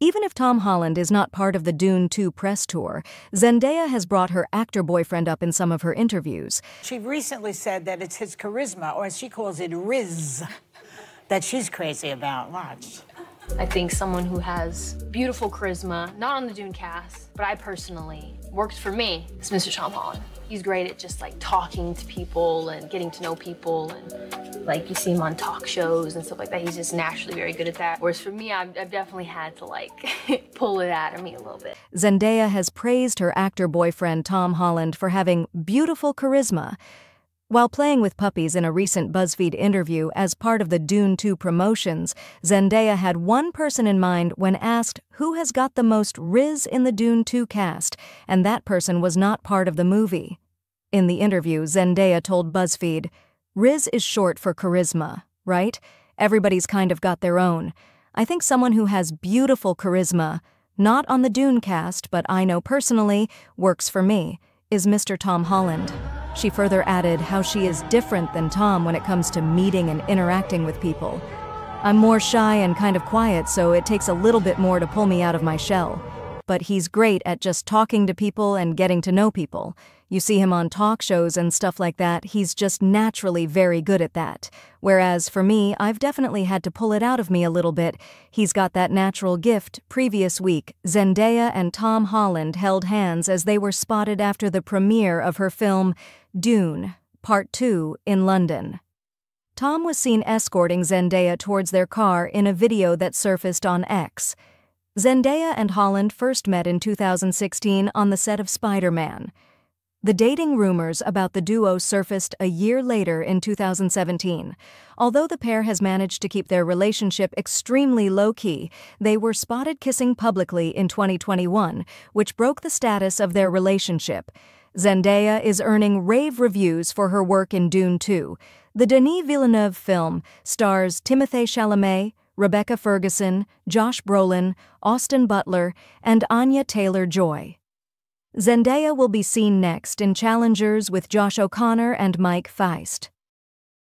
Even if Tom Holland is not part of the Dune 2 press tour, Zendaya has brought her actor boyfriend up in some of her interviews. She recently said that it's his charisma, or as she calls it, Riz, that she's crazy about. Watch. I think someone who has beautiful charisma, not on the Dune cast, but I personally works for me, is Mr. Tom Holland. He's great at just like talking to people and getting to know people and like you see him on talk shows and stuff like that. He's just naturally very good at that. Whereas for me, I've, I've definitely had to like pull it out of me a little bit. Zendaya has praised her actor boyfriend Tom Holland for having beautiful charisma. While playing with puppies in a recent BuzzFeed interview as part of the Dune 2 promotions, Zendaya had one person in mind when asked who has got the most Riz in the Dune 2 cast, and that person was not part of the movie. In the interview, Zendaya told BuzzFeed, Riz is short for charisma, right? Everybody's kind of got their own. I think someone who has beautiful charisma, not on the Dune cast, but I know personally, works for me, is Mr. Tom Holland. She further added how she is different than Tom when it comes to meeting and interacting with people. I'm more shy and kind of quiet, so it takes a little bit more to pull me out of my shell. But he's great at just talking to people and getting to know people. You see him on talk shows and stuff like that, he's just naturally very good at that. Whereas for me, I've definitely had to pull it out of me a little bit. He's got that natural gift. Previous week, Zendaya and Tom Holland held hands as they were spotted after the premiere of her film Dune, Part 2, in London. Tom was seen escorting Zendaya towards their car in a video that surfaced on X. Zendaya and Holland first met in 2016 on the set of Spider Man. The dating rumors about the duo surfaced a year later in 2017. Although the pair has managed to keep their relationship extremely low key, they were spotted kissing publicly in 2021, which broke the status of their relationship. Zendaya is earning rave reviews for her work in Dune 2. The Denis Villeneuve film stars Timothée Chalamet, Rebecca Ferguson, Josh Brolin, Austin Butler, and Anya Taylor Joy. Zendaya will be seen next in Challengers with Josh O'Connor and Mike Faist.